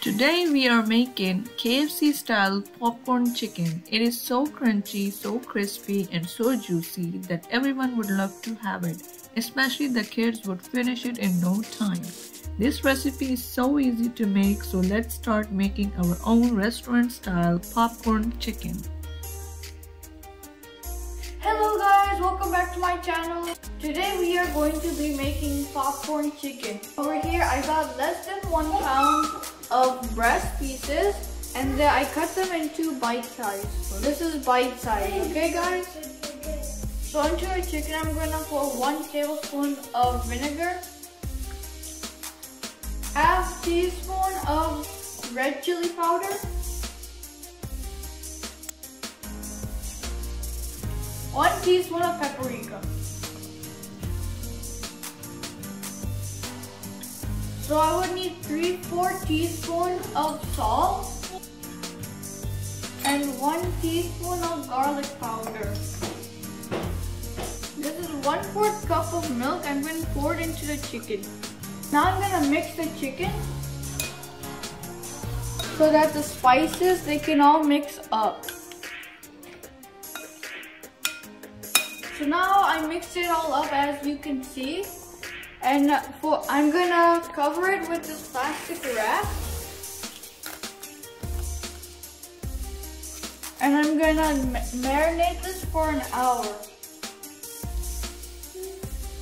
Today we are making KFC style popcorn chicken. It is so crunchy, so crispy and so juicy that everyone would love to have it. Especially the kids would finish it in no time. This recipe is so easy to make so let's start making our own restaurant style popcorn chicken. Hello guys, welcome back to my channel. Today we are going to be making popcorn chicken. Over here I got less than one pound of breast pieces and then I cut them into bite size. So this is bite size, okay guys? So into our chicken I'm gonna pour one tablespoon of vinegar, half teaspoon of red chili powder, one teaspoon of paprika. So I would need 3-4 teaspoons of salt and 1 teaspoon of garlic powder. This is 1 4th cup of milk I'm going to pour it into the chicken. Now I'm going to mix the chicken so that the spices they can all mix up. So now I mixed it all up as you can see. And for I'm gonna cover it with this plastic wrap. And I'm gonna marinate this for an hour.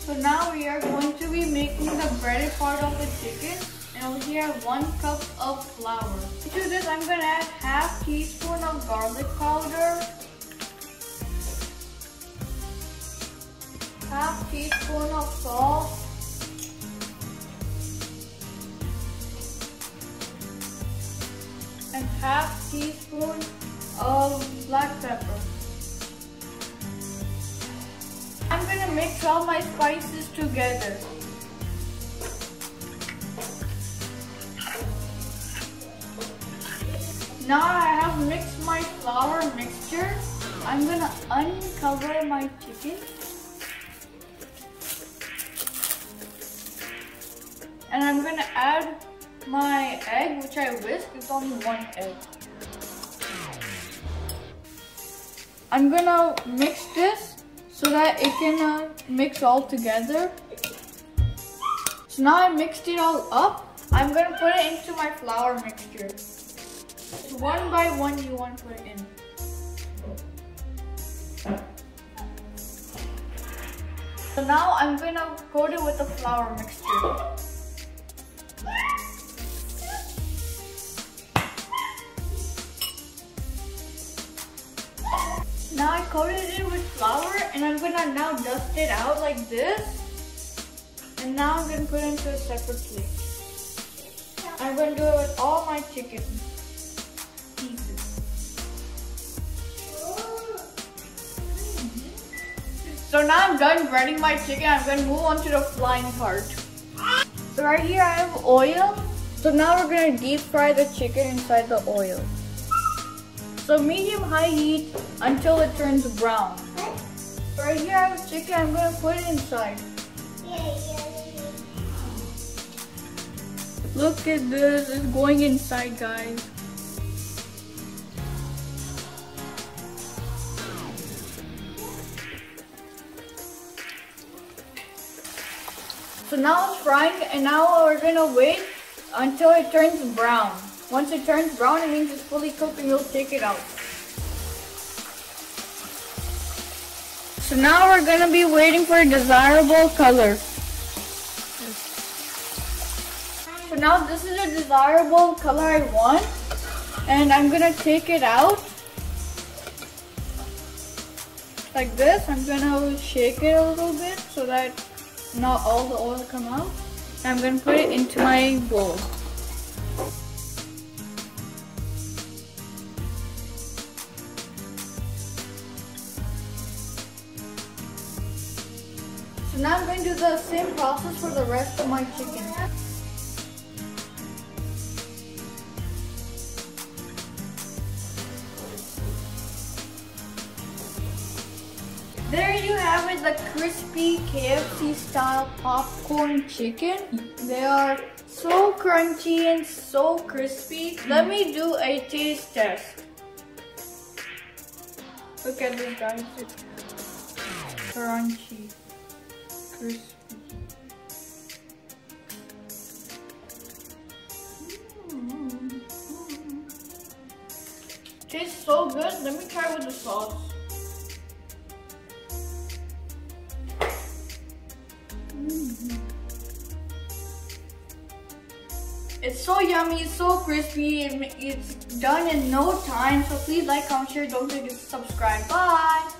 So now we are going to be making the breaded part of the chicken. And over here, one cup of flour. To this, I'm gonna add half teaspoon of garlic powder, half teaspoon of salt, half teaspoon of black pepper. I'm gonna mix all my spices together. Now I have mixed my flour mixture. I'm gonna uncover my chicken. And I'm gonna add my egg, which I whisked, it's only one egg. I'm gonna mix this so that it can uh, mix all together. So now I mixed it all up. I'm gonna put it into my flour mixture. So one by one you want to put it in. So now I'm gonna coat it with the flour mixture. Now I coated it with flour and I'm gonna now dust it out like this. And now I'm gonna put it into a separate plate. I'm gonna do it with all my chicken pieces. So now I'm done breading my chicken. I'm gonna move on to the flying part. So right here I have oil. So now we're gonna deep fry the chicken inside the oil. So medium high heat until it turns brown. Right here I have chicken, I'm gonna put it inside. Look at this, it's going inside guys. So now it's frying and now we're gonna wait until it turns brown. Once it turns brown, it means it's fully cooked and you'll take it out. So now we're gonna be waiting for a desirable color. So now this is a desirable color I want. And I'm gonna take it out. Like this. I'm gonna shake it a little bit so that not all the oil come out. I'm gonna put it into my bowl. So now I'm going to do the same process for the rest of my chicken. There you have it, the crispy KFC style popcorn chicken. They are so crunchy and so crispy. Let me do a taste test. Look at this guys, it's crunchy, Tastes so good. Let me try with the sauce. Mm. It's so yummy, it's so crispy, it's done in no time. So please like, comment, share, don't forget to subscribe. Bye!